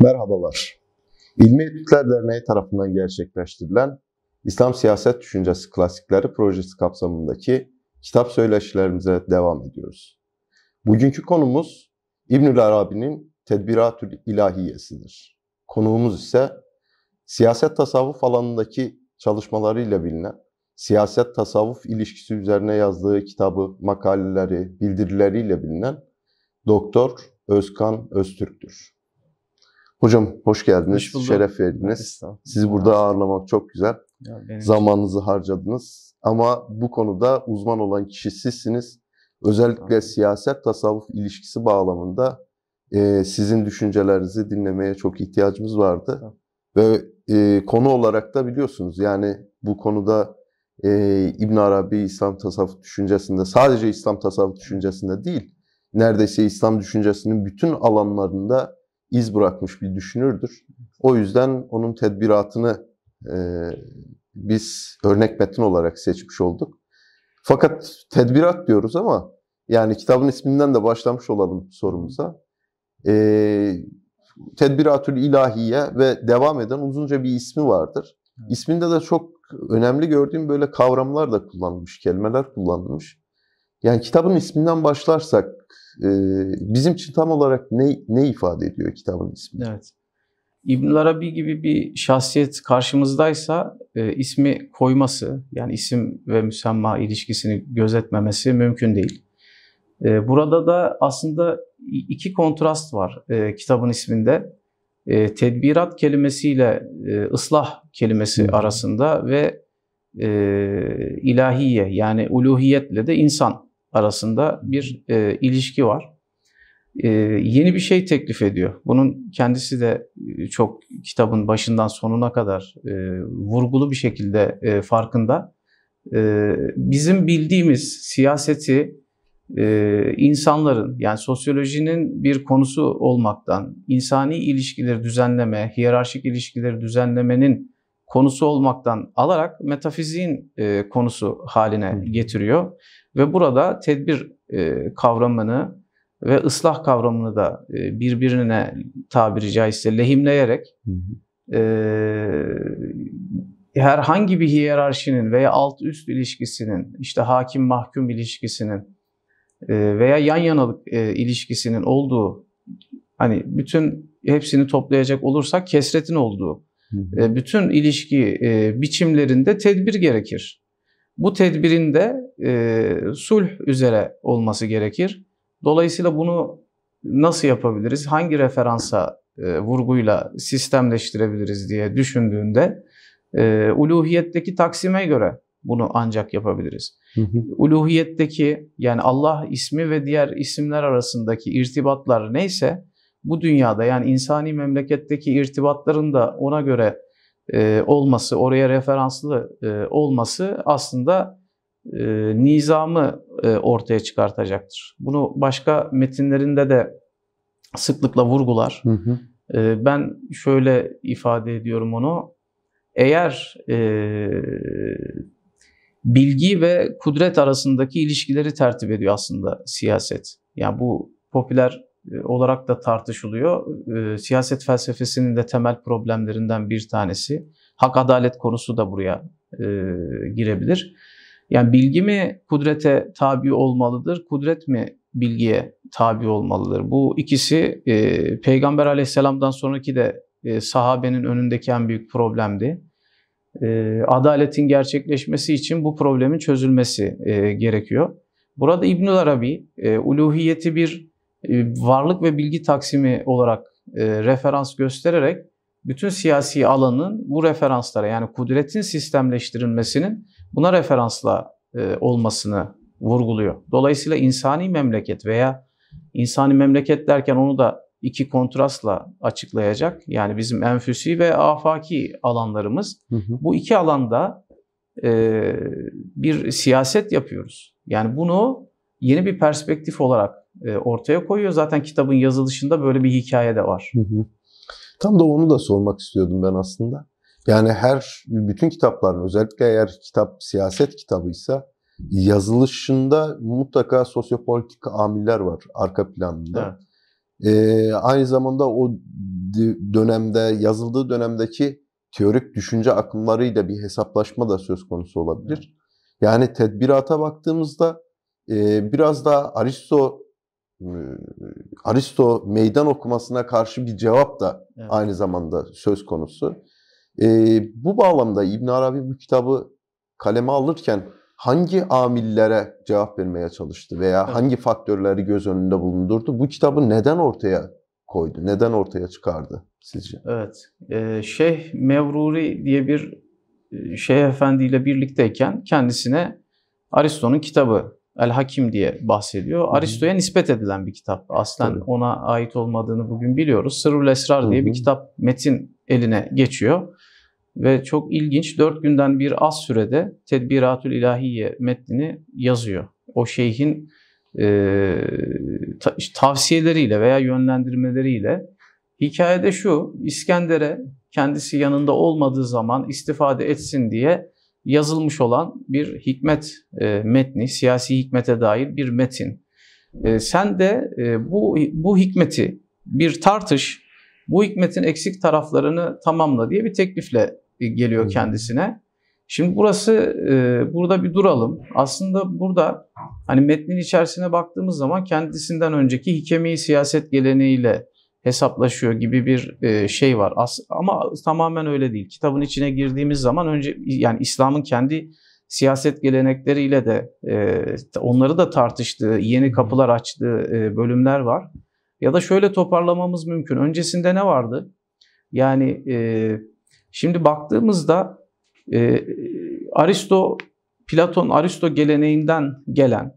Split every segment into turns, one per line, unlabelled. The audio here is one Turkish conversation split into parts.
Merhabalar. İlmi Etütler Derneği tarafından gerçekleştirilen İslam Siyaset Düşüncesi Klasikleri projesi kapsamındaki kitap söyleşilerimize devam ediyoruz. Bugünkü konumuz İbnül Arabi'nin Tedbiratül İlahiyesidir. Konuğumuz ise siyaset tasavvuf alanındaki çalışmalarıyla bilinen, siyaset tasavvuf ilişkisi üzerine yazdığı kitabı, makaleleri, bildirileriyle bilinen Doktor Özkan Öztürk'tür. Hocam hoş geldiniz, hoş şeref verdiniz. Sizi burada ağırlamak çok güzel. Ya Zamanınızı harcadınız. Ama bu konuda uzman olan kişi sizsiniz. Özellikle siyaset tasavvuf ilişkisi bağlamında e, sizin düşüncelerinizi dinlemeye çok ihtiyacımız vardı. Tamam. Ve e, konu olarak da biliyorsunuz yani bu konuda e, İbn Arabi İslam tasavvuf düşüncesinde sadece İslam tasavvuf düşüncesinde değil, neredeyse İslam düşüncesinin bütün alanlarında iz bırakmış bir düşünürdür. O yüzden onun tedbiratını e, biz örnek metin olarak seçmiş olduk. Fakat tedbirat diyoruz ama yani kitabın isminden de başlamış olalım sorumuza. E, Tedbiratül İlahiye ve devam eden uzunca bir ismi vardır. İsminde de çok önemli gördüğüm böyle kavramlar da kullanılmış, kelimeler kullanılmış. Yani kitabın isminden başlarsak e, bizim için tam olarak ne, ne ifade ediyor kitabın ismi?
Evet. İbn Arabi gibi bir şahsiyet karşımızdaysa e, ismi koyması yani isim ve müsemma ilişkisini gözetmemesi mümkün değil. E, burada da aslında iki kontrast var e, kitabın isminde. E, tedbirat kelimesiyle e, ıslah kelimesi arasında ve e, ilahiye yani uluhiyetle de insan arasında bir e, ilişki var. E, yeni bir şey teklif ediyor. Bunun kendisi de e, çok kitabın başından sonuna kadar e, vurgulu bir şekilde e, farkında. E, bizim bildiğimiz siyaseti e, insanların yani sosyolojinin bir konusu olmaktan, insani ilişkileri düzenleme, hiyerarşik ilişkileri düzenlemenin konusu olmaktan alarak metafiziğin e, konusu haline getiriyor. Ve burada tedbir e, kavramını ve ıslah kavramını da e, birbirine tabiri caizse lehimleyerek e, herhangi bir hiyerarşinin veya alt üst ilişkisinin, işte hakim mahkum ilişkisinin veya yan yanalık e, ilişkisinin olduğu, hani bütün hepsini toplayacak olursak kesretin olduğu, e, bütün ilişki e, biçimlerinde tedbir gerekir. Bu tedbirin de sulh üzere olması gerekir. Dolayısıyla bunu nasıl yapabiliriz? Hangi referansa vurguyla sistemleştirebiliriz diye düşündüğünde uluhiyetteki taksime göre bunu ancak yapabiliriz. Hı hı. Uluhiyetteki yani Allah ismi ve diğer isimler arasındaki irtibatlar neyse bu dünyada yani insani memleketteki irtibatların da ona göre e, olması, oraya referanslı e, olması aslında e, nizamı e, ortaya çıkartacaktır. Bunu başka metinlerinde de sıklıkla vurgular. Hı hı. E, ben şöyle ifade ediyorum onu. Eğer e, bilgi ve kudret arasındaki ilişkileri tertip ediyor aslında siyaset. Yani bu popüler e, olarak da tartışılıyor. E, siyaset felsefesinin de temel problemlerinden bir tanesi. Hak adalet konusu da buraya e, girebilir. Yani bilgi mi kudrete tabi olmalıdır, kudret mi bilgiye tabi olmalıdır? Bu ikisi Peygamber aleyhisselamdan sonraki de sahabenin önündeki en büyük problemdi. E, adaletin gerçekleşmesi için bu problemin çözülmesi e, gerekiyor. Burada İbnül Arabi e, uluhiyeti bir e, varlık ve bilgi taksimi olarak referans göstererek bütün siyasi alanın bu referanslara yani kudretin sistemleştirilmesinin buna referansla olmasını vurguluyor. Dolayısıyla insani memleket veya insani memleket derken onu da iki kontrastla açıklayacak. Yani bizim enfüsi ve afaki alanlarımız. Hı hı. Bu iki alanda e, bir siyaset yapıyoruz. Yani bunu yeni bir perspektif olarak e, ortaya koyuyor. Zaten kitabın yazılışında böyle bir hikaye de var. Hı hı.
Tam da onu da sormak istiyordum ben aslında. Yani her bütün kitapların özellikle eğer kitap siyaset kitabıysa yazılışında mutlaka sosyopolitik amiller var arka planında. Evet. Ee, aynı zamanda o dönemde yazıldığı dönemdeki teorik düşünce akımlarıyla bir hesaplaşma da söz konusu olabilir. Yani tedbirata baktığımızda e, biraz daha Aristo e, Aristo meydan okumasına karşı bir cevap da evet. aynı zamanda söz konusu. E, bu bağlamda İbn Arabi bu kitabı kaleme alırken hangi amillere cevap vermeye çalıştı veya evet. hangi faktörleri göz önünde bulundurdu? Bu kitabı neden ortaya koydu? Neden ortaya çıkardı sizce?
Evet. Ee, Şeyh Mevruri diye bir e, Şeyh Efendi ile birlikteyken kendisine Aristo'nun kitabı El Hakim diye bahsediyor. Aristo'ya nispet edilen bir kitap. Aslen Tabii. ona ait olmadığını bugün biliyoruz. Sırrul Esrar diye bir kitap metin eline geçiyor. Ve çok ilginç dört günden bir az sürede Tedbiratül İlahiye metnini yazıyor. O şeyhin e, tavsiyeleriyle veya yönlendirmeleriyle hikayede şu İskender'e kendisi yanında olmadığı zaman istifade etsin diye yazılmış olan bir hikmet e, metni, siyasi hikmete dair bir metin. E, sen de e, bu bu hikmeti bir tartış, bu hikmetin eksik taraflarını tamamla diye bir teklifle geliyor kendisine. Şimdi burası e, burada bir duralım. Aslında burada hani metnin içerisine baktığımız zaman kendisinden önceki hikemi siyaset geleneğiyle hesaplaşıyor gibi bir e, şey var. As ama tamamen öyle değil. Kitabın içine girdiğimiz zaman önce yani İslam'ın kendi siyaset gelenekleriyle de e, onları da tartıştığı, yeni kapılar açtığı e, bölümler var. Ya da şöyle toparlamamız mümkün. Öncesinde ne vardı? Yani e, şimdi baktığımızda e, Aristo, Platon Aristo geleneğinden gelen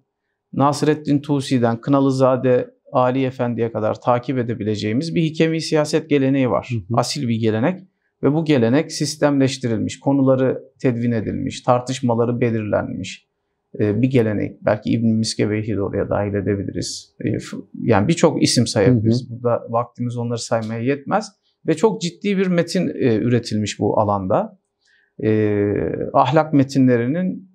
Nasreddin Tusi'den, Kınalızade Ali Efendi'ye kadar takip edebileceğimiz bir hikemi siyaset geleneği var. Hı hı. Asil bir gelenek ve bu gelenek sistemleştirilmiş, konuları tedvin edilmiş, tartışmaları belirlenmiş e, bir gelenek. Belki İbn Miskeveyhi de oraya dahil edebiliriz. E, yani birçok isim sayabiliriz. Hı hı. Burada vaktimiz onları saymaya yetmez ve çok ciddi bir metin e, üretilmiş bu alanda. Ahlak metinlerinin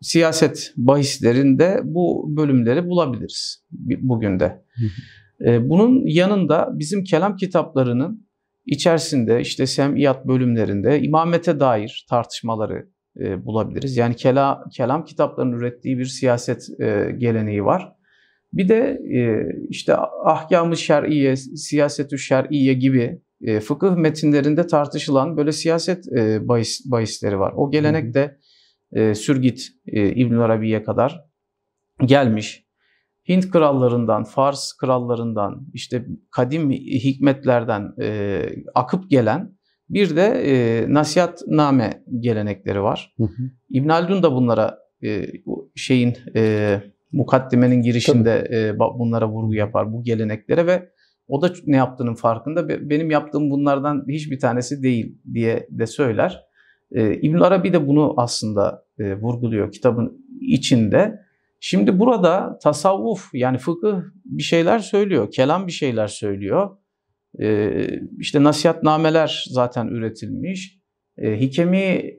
siyaset bahislerinde bu bölümleri bulabiliriz bugün de. Ee, bunun yanında bizim kelam kitaplarının içerisinde işte semiyat bölümlerinde imamete dair tartışmaları e, bulabiliriz. Yani kela, kelam kitaplarının ürettiği bir siyaset e, geleneği var. Bir de e, işte ahkam-ı şer'iye, siyaset-ü şer'iye gibi fıkıh metinlerinde tartışılan böyle siyaset bahis, bahisleri var. O gelenek de e, Sürgit e, İbn Arabi'ye kadar gelmiş. Hint krallarından, Fars krallarından, işte kadim hikmetlerden e, akıp gelen bir de e, nasihatname gelenekleri var. Hı hı. İbn Haldun da bunlara e, şeyin e, mukaddimenin girişinde e, bunlara vurgu yapar bu geleneklere ve o da ne yaptığının farkında. Benim yaptığım bunlardan hiçbir tanesi değil diye de söyler. E, İbn Arabi de bunu aslında e, vurguluyor kitabın içinde. Şimdi burada tasavvuf yani fıkıh bir şeyler söylüyor, kelam bir şeyler söylüyor. E, işte nasihatnameler zaten üretilmiş. E, hikemi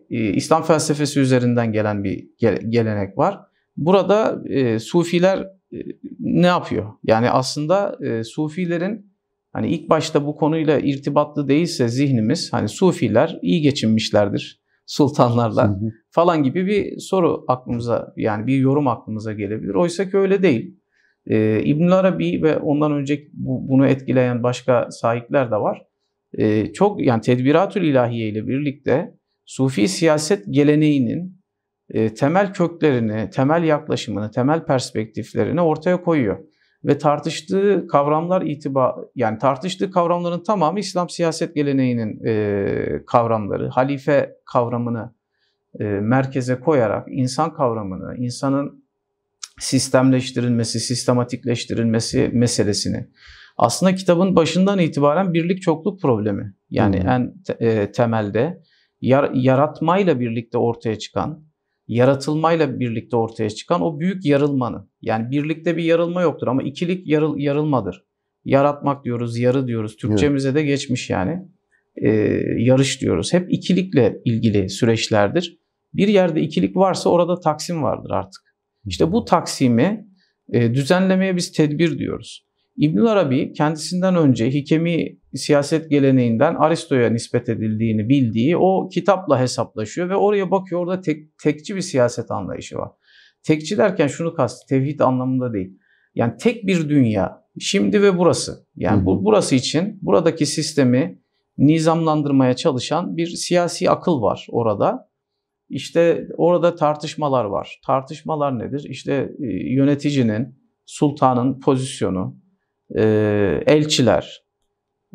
e, İslam felsefesi üzerinden gelen bir gelenek var. Burada e, Sufiler e, ne yapıyor? Yani aslında e, Sufilerin hani ilk başta bu konuyla irtibatlı değilse zihnimiz hani Sufiler iyi geçinmişlerdir sultanlarla falan gibi bir soru aklımıza yani bir yorum aklımıza gelebilir. Oysa ki öyle değil. Ee, İbn Arabi ve ondan önce bu, bunu etkileyen başka sahipler de var. Ee, çok yani Tedbiratül İlahiye ile birlikte Sufi siyaset geleneğinin e, temel köklerini, temel yaklaşımını, temel perspektiflerini ortaya koyuyor ve tartıştığı kavramlar itibar yani tartıştığı kavramların tamamı İslam siyaset geleneğinin e, kavramları. Halife kavramını e, merkeze koyarak insan kavramını, insanın sistemleştirilmesi, sistematikleştirilmesi meselesini aslında kitabın başından itibaren birlik çokluk problemi. Yani hmm. en te, e, temelde yar, yaratmayla birlikte ortaya çıkan yaratılmayla birlikte ortaya çıkan o büyük yarılmanın. Yani birlikte bir yarılma yoktur ama ikilik yarıl, yarılmadır. Yaratmak diyoruz, yarı diyoruz. Türkçemize de geçmiş yani. e, yarış diyoruz. Hep ikilikle ilgili süreçlerdir. Bir yerde ikilik varsa orada taksim vardır artık. İşte bu taksimi e, düzenlemeye biz tedbir diyoruz. İbn Arabi kendisinden önce Hikemi siyaset geleneğinden Aristo'ya nispet edildiğini bildiği o kitapla hesaplaşıyor ve oraya bakıyor orada tek, tekçi bir siyaset anlayışı var. Tekçi derken şunu kastı tevhid anlamında değil. Yani tek bir dünya şimdi ve burası. Yani bu burası için buradaki sistemi nizamlandırmaya çalışan bir siyasi akıl var orada. İşte orada tartışmalar var. Tartışmalar nedir? İşte e, yöneticinin, sultanın pozisyonu, e, elçiler,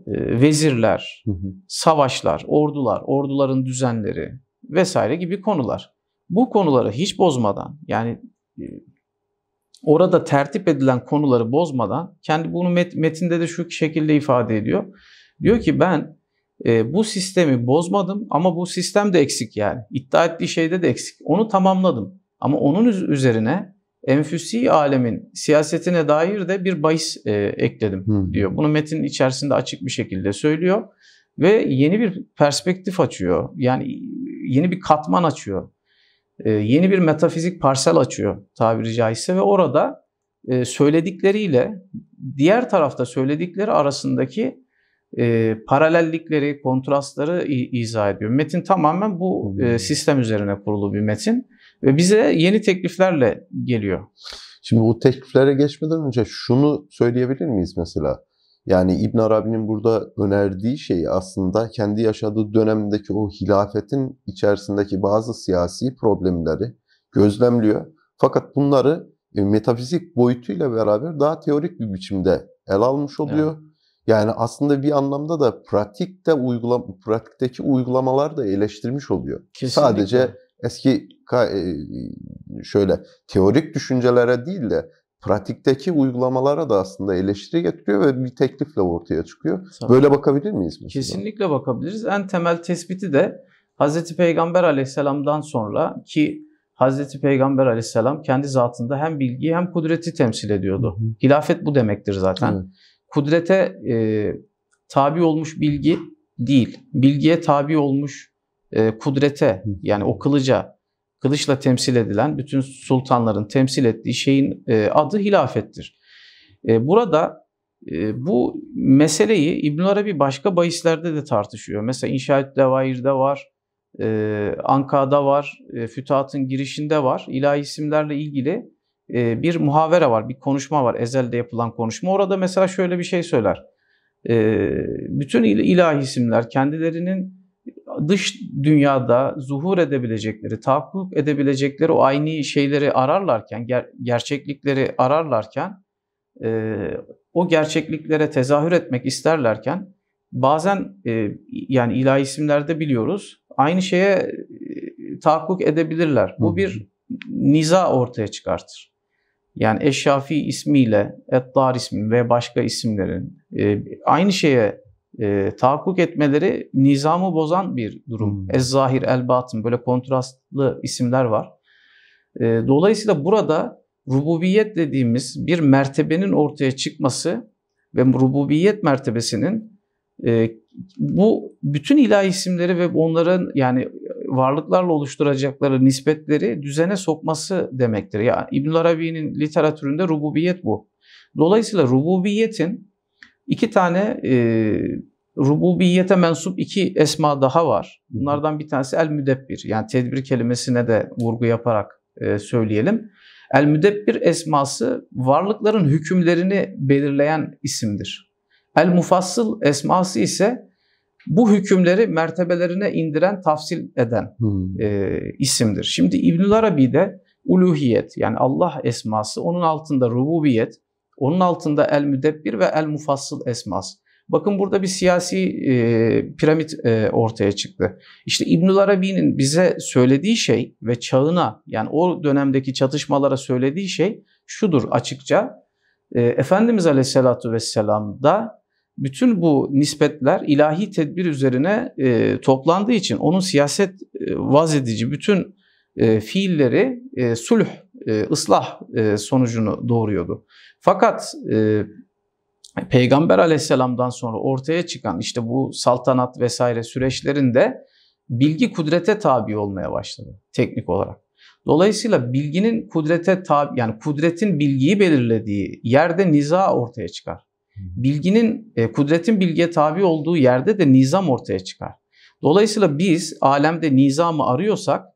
e, vezirler, savaşlar, ordular, orduların düzenleri vesaire gibi konular. Bu konuları hiç bozmadan yani orada tertip edilen konuları bozmadan kendi bunu met, metinde de şu şekilde ifade ediyor. Diyor ki ben e, bu sistemi bozmadım ama bu sistem de eksik yani. İddia ettiği şeyde de eksik. Onu tamamladım. Ama onun üzerine enfüsi alemin siyasetine dair de bir bahis e, ekledim hmm. diyor. Bunu metin içerisinde açık bir şekilde söylüyor ve yeni bir perspektif açıyor. Yani yeni bir katman açıyor. E, yeni bir metafizik parsel açıyor tabiri caizse ve orada e, söyledikleriyle diğer tarafta söyledikleri arasındaki e, paralellikleri, kontrastları izah ediyor. Metin tamamen bu e, sistem üzerine kurulu bir metin ve bize yeni tekliflerle geliyor.
Şimdi bu tekliflere geçmeden önce şunu söyleyebilir miyiz mesela? Yani İbn Arabi'nin burada önerdiği şey aslında kendi yaşadığı dönemdeki o hilafetin içerisindeki bazı siyasi problemleri gözlemliyor. Fakat bunları e, metafizik boyutuyla beraber daha teorik bir biçimde el almış oluyor. Evet. Yani aslında bir anlamda da pratikte uygulam pratikteki uygulamalar da eleştirmiş oluyor. Kesinlikle. Sadece eski e, şöyle teorik düşüncelere değil de pratikteki uygulamalara da aslında eleştiri getiriyor ve bir teklifle ortaya çıkıyor. Tabii. Böyle bakabilir miyiz mesela?
Kesinlikle bakabiliriz. En temel tespiti de Hz. Peygamber aleyhisselamdan sonra ki Hz. Peygamber aleyhisselam kendi zatında hem bilgiyi hem kudreti temsil ediyordu. Hı hı. Hilafet bu demektir zaten. Evet kudrete e, tabi olmuş bilgi değil. Bilgiye tabi olmuş e, kudrete yani o kılıca, kılıçla temsil edilen bütün sultanların temsil ettiği şeyin e, adı hilafettir. E, burada e, bu meseleyi İbn Arabi başka bahislerde de tartışıyor. Mesela İnşaat Devair'de var, e, Anka'da var, e, Fütuhat'ın girişinde var. İlahi isimlerle ilgili e, bir muhavere var, bir konuşma var. Ezelde yapılan konuşma. Orada mesela şöyle bir şey söyler. E, bütün ilahi isimler kendilerinin dış dünyada zuhur edebilecekleri, tahakkuk edebilecekleri o aynı şeyleri ararlarken, ger- gerçeklikleri ararlarken, e, o gerçekliklere tezahür etmek isterlerken bazen e, yani ilahi isimlerde biliyoruz aynı şeye e, tahakkuk edebilirler. Bu bir niza ortaya çıkartır. Yani Eşşafi ismiyle Ettar ismi ve başka isimlerin e, aynı şeye e, tahakkuk etmeleri nizamı bozan bir durum. Hmm. Ez-Zahir, El-Batın böyle kontrastlı isimler var. E, dolayısıyla burada rububiyet dediğimiz bir mertebenin ortaya çıkması ve rububiyet mertebesinin e, bu bütün ilahi isimleri ve onların yani varlıklarla oluşturacakları nispetleri düzene sokması demektir. Ya yani İbn Arabi'nin literatüründe rububiyet bu. Dolayısıyla rububiyetin iki tane e, rububiyete mensup iki esma daha var. Bunlardan bir tanesi el müdebbir. Yani tedbir kelimesine de vurgu yaparak e, söyleyelim. El müdebbir esması varlıkların hükümlerini belirleyen isimdir. El mufassıl esması ise bu hükümleri mertebelerine indiren, tafsil eden hmm. e, isimdir. Şimdi İbnül Arabi'de uluhiyet yani Allah esması, onun altında rububiyet, onun altında el müdebbir ve el mufassıl esması. Bakın burada bir siyasi e, piramit e, ortaya çıktı. İşte İbnül Arabi'nin bize söylediği şey ve çağına yani o dönemdeki çatışmalara söylediği şey şudur açıkça. E, Efendimiz Aleyhisselatü Vesselam'da bütün bu nispetler ilahi tedbir üzerine e, toplandığı için onun siyaset e, vaz edici bütün e, fiilleri e, sulh, e, ıslah e, sonucunu doğuruyordu. Fakat e, Peygamber aleyhisselamdan sonra ortaya çıkan işte bu saltanat vesaire süreçlerinde bilgi kudrete tabi olmaya başladı teknik olarak. Dolayısıyla bilginin kudrete tabi yani kudretin bilgiyi belirlediği yerde niza ortaya çıkar. Bilginin e, kudretin bilgiye tabi olduğu yerde de nizam ortaya çıkar. Dolayısıyla biz alemde nizamı arıyorsak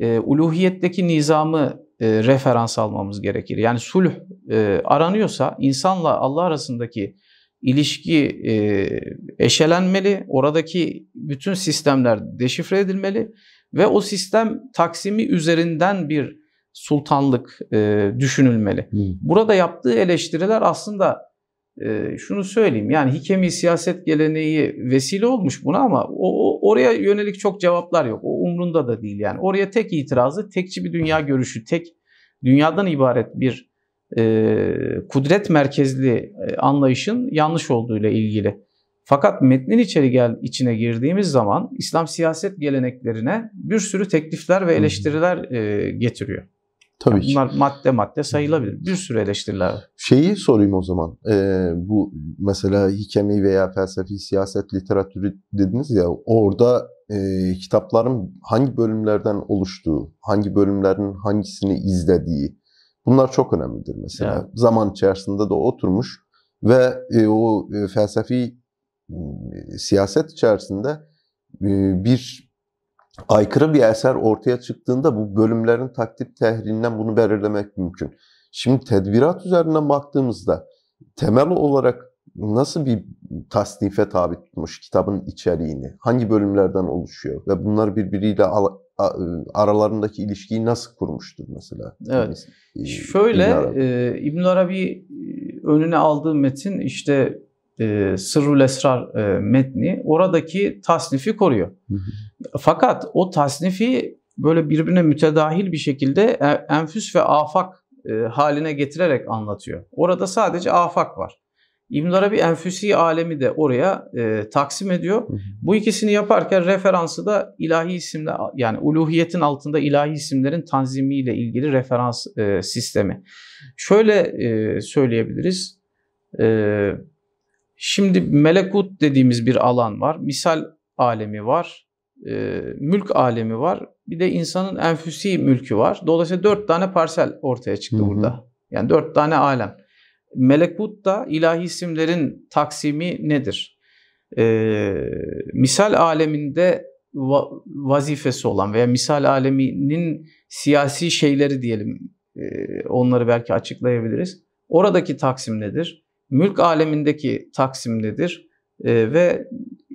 e, uluhiyetteki nizamı e, referans almamız gerekir. Yani sulh e, aranıyorsa insanla Allah arasındaki ilişki e, eşelenmeli, oradaki bütün sistemler deşifre edilmeli ve o sistem taksimi üzerinden bir sultanlık e, düşünülmeli. Burada yaptığı eleştiriler aslında e, şunu söyleyeyim yani hikemi siyaset geleneği vesile olmuş buna ama o, o, oraya yönelik çok cevaplar yok. O umrunda da değil yani. Oraya tek itirazı tekçi bir dünya görüşü, tek dünyadan ibaret bir e, kudret merkezli e, anlayışın yanlış olduğu ile ilgili. Fakat metnin içeri gel içine girdiğimiz zaman İslam siyaset geleneklerine bir sürü teklifler ve eleştiriler e, getiriyor.
Tabii
yani bunlar madde madde sayılabilir. Bir sürü eleştiriler var.
Şeyi sorayım o zaman. Ee, bu mesela hikemi veya felsefi siyaset literatürü dediniz ya orada e, kitapların hangi bölümlerden oluştuğu, hangi bölümlerin hangisini izlediği bunlar çok önemlidir mesela. Evet. Zaman içerisinde de oturmuş ve e, o e, felsefi e, siyaset içerisinde e, bir aykırı bir eser ortaya çıktığında bu bölümlerin takdip tehririnden bunu belirlemek mümkün. Şimdi tedbirat üzerinden baktığımızda temel olarak nasıl bir tasnife tabi tutmuş kitabın içeriğini, hangi bölümlerden oluşuyor ve bunlar birbiriyle aralarındaki ilişkiyi nasıl kurmuştur mesela?
Evet. Yani, Şöyle İbn Arabi, e, İbn Arabi önüne aldığı metin işte e, Sırrul Esrar e, metni oradaki tasnifi koruyor. Hı hı. Fakat o tasnifi böyle birbirine mütedahil bir şekilde e, enfüs ve afak e, haline getirerek anlatıyor. Orada sadece afak var. İbn Arabi enfüsi alemi de oraya e, taksim ediyor. Hı hı. Bu ikisini yaparken referansı da ilahi isimler yani uluhiyetin altında ilahi isimlerin tanzimiyle ilgili referans e, sistemi. Şöyle e, söyleyebiliriz. E, şimdi melekut dediğimiz bir alan var. Misal alemi var e, mülk alemi var. Bir de insanın enfüsi mülkü var. Dolayısıyla dört tane parsel ortaya çıktı Hı-hı. burada. Yani dört tane alem. Melekut da ilahi isimlerin taksimi nedir? E, misal aleminde va- vazifesi olan veya misal aleminin siyasi şeyleri diyelim e, onları belki açıklayabiliriz. Oradaki taksim nedir? Mülk alemindeki taksim nedir? E, ve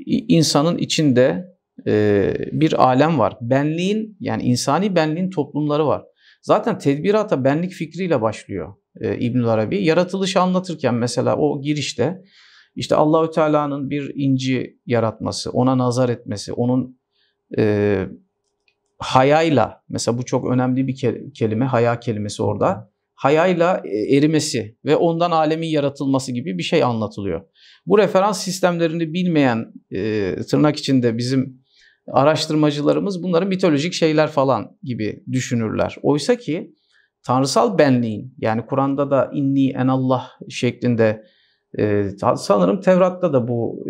insanın içinde e, bir alem var. Benliğin yani insani benliğin toplumları var. Zaten tedbirata benlik fikriyle başlıyor e, İbnül Arabi. Yaratılışı anlatırken mesela o girişte işte Allahü Teala'nın bir inci yaratması, ona nazar etmesi, onun e, hayayla mesela bu çok önemli bir kelime, haya kelimesi orada. Hayayla e, erimesi ve ondan alemin yaratılması gibi bir şey anlatılıyor. Bu referans sistemlerini bilmeyen e, tırnak içinde bizim araştırmacılarımız bunları mitolojik şeyler falan gibi düşünürler. Oysa ki tanrısal benliğin yani Kur'an'da da inni en Allah şeklinde e, sanırım Tevrat'ta da bu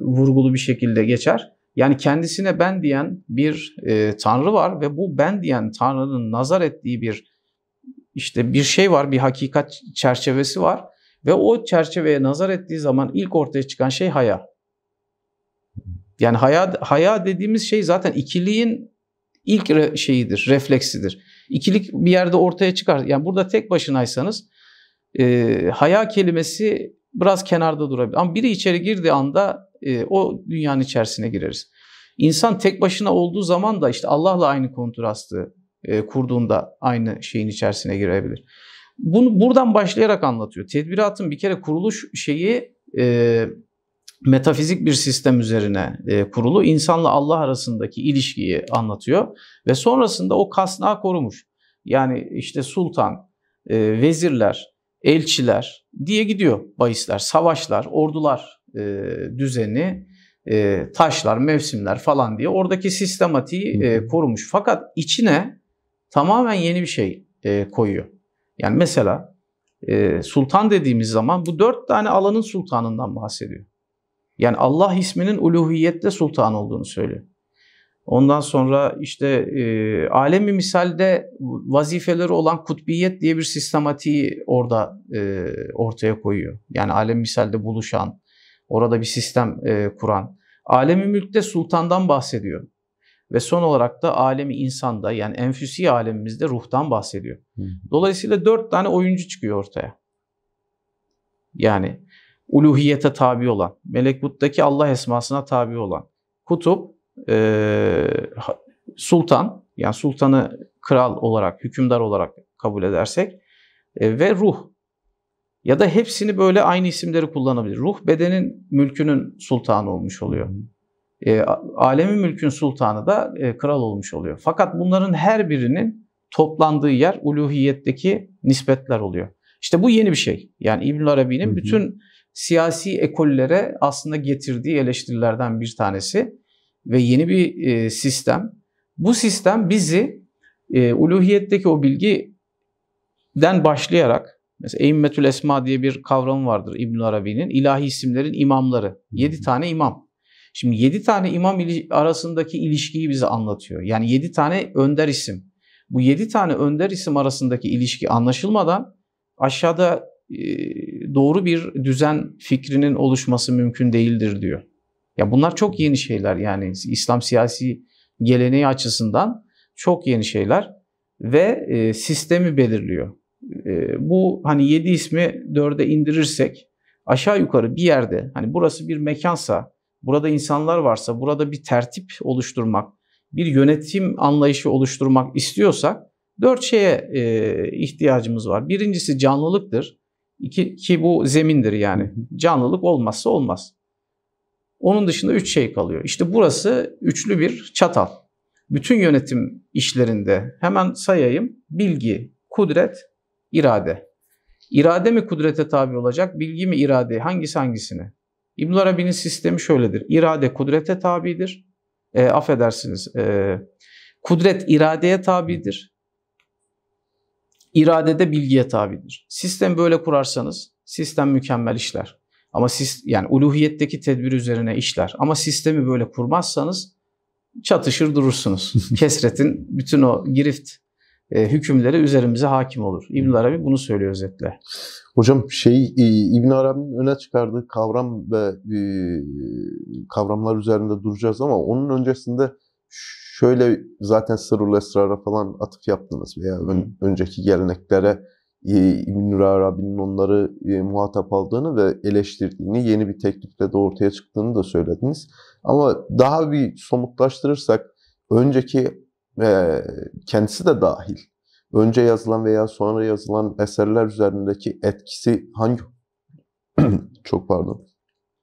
vurgulu bir şekilde geçer. Yani kendisine ben diyen bir e, tanrı var ve bu ben diyen tanrının nazar ettiği bir işte bir şey var, bir hakikat çerçevesi var ve o çerçeveye nazar ettiği zaman ilk ortaya çıkan şey haya. Yani haya, haya dediğimiz şey zaten ikiliğin ilk re, şeyidir, refleksidir. İkilik bir yerde ortaya çıkar. Yani burada tek başınaysanız e, haya kelimesi biraz kenarda durabilir. Ama biri içeri girdiği anda e, o dünyanın içerisine gireriz. İnsan tek başına olduğu zaman da işte Allah'la aynı kontrastı e, kurduğunda aynı şeyin içerisine girebilir. Bunu buradan başlayarak anlatıyor. Tedbiratın bir kere kuruluş şeyi e, metafizik bir sistem üzerine e, kurulu insanla Allah arasındaki ilişkiyi anlatıyor ve sonrasında o kasnağı korumuş. Yani işte sultan, e, vezirler, elçiler diye gidiyor bahisler, savaşlar, ordular e, düzeni, e, taşlar, mevsimler falan diye oradaki sistematiği e, korumuş. Fakat içine tamamen yeni bir şey e, koyuyor. Yani mesela e, sultan dediğimiz zaman bu dört tane alanın sultanından bahsediyor. Yani Allah isminin uluhiyette sultan olduğunu söylüyor. Ondan sonra işte e, alemi misalde vazifeleri olan kutbiyet diye bir sistematiği orada e, ortaya koyuyor. Yani alem misalde buluşan, orada bir sistem e, kuran. Alemi mülkte sultandan bahsediyor. Ve son olarak da alemi insanda yani enfüsi alemimizde ruhtan bahsediyor. Dolayısıyla dört tane oyuncu çıkıyor ortaya. Yani uluhiyete tabi olan, melekuttaki Allah esmasına tabi olan, kutup, e, sultan, yani sultanı kral olarak, hükümdar olarak kabul edersek e, ve ruh. Ya da hepsini böyle aynı isimleri kullanabilir. Ruh bedenin mülkünün sultanı olmuş oluyor. E, alemi mülkün sultanı da e, kral olmuş oluyor. Fakat bunların her birinin toplandığı yer uluhiyetteki nispetler oluyor. İşte bu yeni bir şey. Yani İbn Arabi'nin bütün siyasi ekollere aslında getirdiği eleştirilerden bir tanesi ve yeni bir e, sistem. Bu sistem bizi e, uluhiyetteki o bilgiden başlayarak mesela Eimmetül Esma diye bir kavram vardır İbn Arabi'nin ilahi isimlerin imamları. Yedi tane imam. Şimdi yedi tane imam arasındaki ilişkiyi bize anlatıyor. Yani yedi tane önder isim. Bu yedi tane önder isim arasındaki ilişki anlaşılmadan aşağıda e, doğru bir düzen fikrinin oluşması mümkün değildir diyor. Ya bunlar çok yeni şeyler yani İslam siyasi geleneği açısından çok yeni şeyler ve e, sistemi belirliyor. E, bu hani yedi ismi dörde indirirsek aşağı yukarı bir yerde hani burası bir mekansa, burada insanlar varsa, burada bir tertip oluşturmak, bir yönetim anlayışı oluşturmak istiyorsak dört şeye e, ihtiyacımız var. Birincisi canlılıktır. İki, ki bu zemindir yani. Canlılık olmazsa olmaz. Onun dışında üç şey kalıyor. İşte burası üçlü bir çatal. Bütün yönetim işlerinde hemen sayayım. Bilgi, kudret, irade. İrade mi kudrete tabi olacak, bilgi mi irade? Hangisi hangisini? İbn Arabi'nin sistemi şöyledir. İrade kudrete tabidir. E, affedersiniz. E, kudret iradeye tabidir. İrade de bilgiye tabidir. Sistem böyle kurarsanız sistem mükemmel işler. Ama siz yani uluhiyetteki tedbir üzerine işler. Ama sistemi böyle kurmazsanız çatışır durursunuz. Kesretin bütün o girift e, hükümleri üzerimize hakim olur. İbn Arabi bunu söylüyor özetle.
Hocam şey e, İbn Arabi'nin öne çıkardığı kavram ve e, kavramlar üzerinde duracağız ama onun öncesinde şöyle zaten sırrul esrara falan atıf yaptınız veya ön, önceki geleneklere İbn Arabi'nin onları e, muhatap aldığını ve eleştirdiğini, yeni bir teklifle de ortaya çıktığını da söylediniz. Ama daha bir somutlaştırırsak önceki e, kendisi de dahil önce yazılan veya sonra yazılan eserler üzerindeki etkisi hangi çok pardon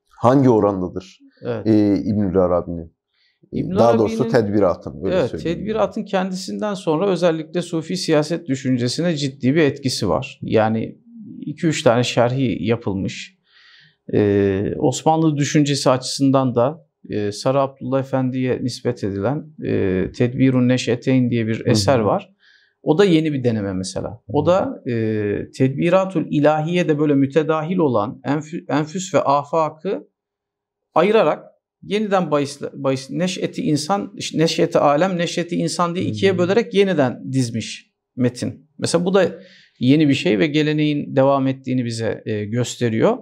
hangi orandadır evet. e, İbn Arabi'nin? İbn Daha doğrusu tedbiratın.
Böyle evet, söyleyeyim. tedbiratın kendisinden sonra özellikle Sufi siyaset düşüncesine ciddi bir etkisi var. Yani 2-3 tane şerhi yapılmış. Ee, Osmanlı düşüncesi açısından da e, Sarı Abdullah Efendi'ye nispet edilen e, Tedbirun Neşeteyn diye bir eser Hı-hı. var. O da yeni bir deneme mesela. O da e, Tedbiratul İlahiye de böyle mütedahil olan enfüs, enfüs ve afakı ayırarak yeniden bahis, bahis neşeti insan, neşeti alem, neşeti insan diye ikiye bölerek yeniden dizmiş metin. Mesela bu da yeni bir şey ve geleneğin devam ettiğini bize e, gösteriyor.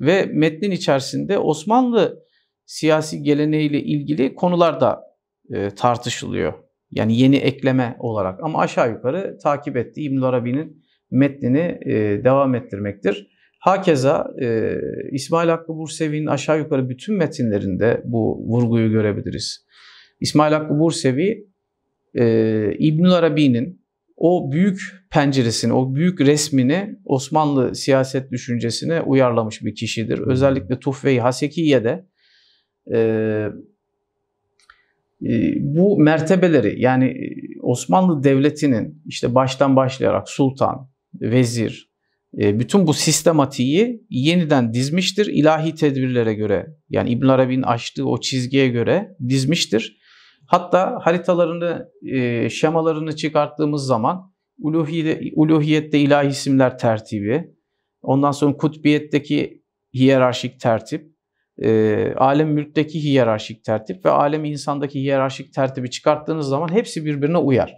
Ve metnin içerisinde Osmanlı siyasi geleneğiyle ilgili konular da e, tartışılıyor. Yani yeni ekleme olarak ama aşağı yukarı takip ettiği İbn Arabi'nin metnini e, devam ettirmektir. Hakeza e, İsmail Hakkı Bursevi'nin aşağı yukarı bütün metinlerinde bu vurguyu görebiliriz. İsmail Hakkı Bursevi e, İbn Arabi'nin o büyük penceresini, o büyük resmini Osmanlı siyaset düşüncesine uyarlamış bir kişidir. Özellikle Tuhfe-i Hasekiye'de e, e, bu mertebeleri yani Osmanlı Devleti'nin işte baştan başlayarak sultan, vezir, e, bütün bu sistematiği yeniden dizmiştir. ilahi tedbirlere göre yani İbn Arabi'nin açtığı o çizgiye göre dizmiştir. Hatta haritalarını, şemalarını çıkarttığımız zaman uluhiyette ilahi isimler tertibi, ondan sonra kutbiyetteki hiyerarşik tertip, e, alem mülkteki hiyerarşik tertip ve alem insandaki hiyerarşik tertibi çıkarttığınız zaman hepsi birbirine uyar.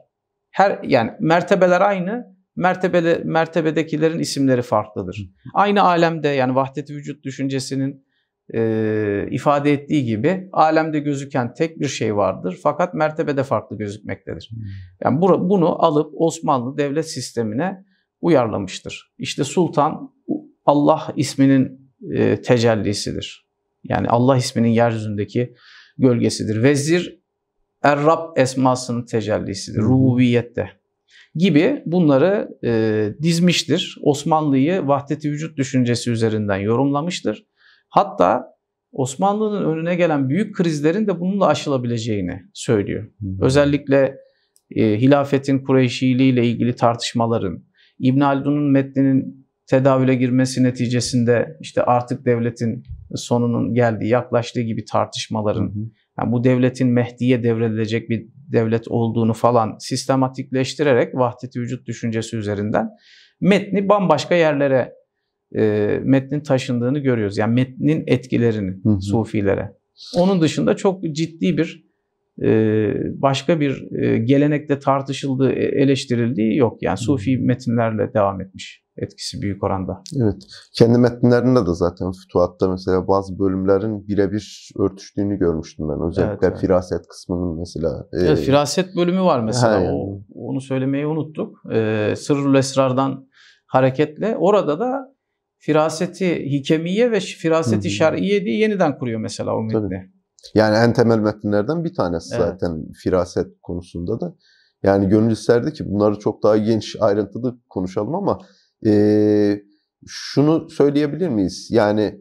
Her yani mertebeler aynı, mertebede mertebedekilerin isimleri farklıdır. Aynı alemde yani vahdet vücut düşüncesinin e, ifade ettiği gibi alemde gözüken tek bir şey vardır fakat mertebede farklı gözükmektedir. Yani bu, bunu alıp Osmanlı devlet sistemine uyarlamıştır. İşte sultan Allah isminin e, tecellisidir. Yani Allah isminin yeryüzündeki gölgesidir. Vezir Er-Rab esmasının tecellisidir. Rububiyette gibi bunları e, dizmiştir. Osmanlı'yı vahdeti vücut düşüncesi üzerinden yorumlamıştır. Hatta Osmanlı'nın önüne gelen büyük krizlerin de bununla aşılabileceğini söylüyor. Hı. Özellikle e, hilafetin Kureyşiliği ile ilgili tartışmaların, İbn Haldun'un metninin tedavüle girmesi neticesinde işte artık devletin sonunun geldiği, yaklaştığı gibi tartışmaların, hı hı. Yani bu devletin Mehdi'ye devredilecek bir devlet olduğunu falan sistematikleştirerek vahdeti vücut düşüncesi üzerinden metni bambaşka yerlere e, metnin taşındığını görüyoruz. Yani metnin etkilerini hı hı. sufilere. Onun dışında çok ciddi bir e, başka bir e, gelenekte tartışıldığı, e, eleştirildiği yok. Yani sufi metinlerle devam etmiş etkisi büyük oranda.
Evet. Kendi metinlerinde de zaten Fütuhat'ta mesela bazı bölümlerin birebir örtüştüğünü görmüştüm ben. Özellikle evet, evet. firaset kısmının mesela.
E, evet, firaset bölümü var mesela. Yani. o, onu söylemeyi unuttuk. E, Sırrül Esrar'dan hareketle. Orada da firaseti hikemiye ve firaseti Hı-hı. şer'iye diye yeniden kuruyor mesela o metni. Tabii.
Yani en temel metinlerden bir tanesi evet. zaten firaset konusunda da. Yani gönül isterdi ki bunları çok daha geniş ayrıntılı konuşalım ama e, şunu söyleyebilir miyiz? Yani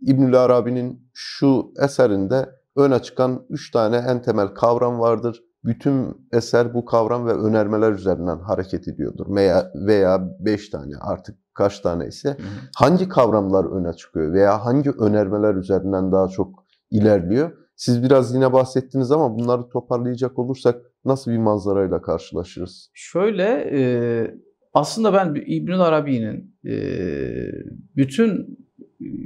İbnül Arabi'nin şu eserinde öne çıkan üç tane en temel kavram vardır. Bütün eser bu kavram ve önermeler üzerinden hareket ediyordur. Veya, veya beş tane artık kaç tane ise hangi kavramlar öne çıkıyor veya hangi önermeler üzerinden daha çok ilerliyor? Siz biraz yine bahsettiniz ama bunları toparlayacak olursak nasıl bir manzarayla karşılaşırız?
Şöyle e, aslında ben İbnül Arabi'nin e, bütün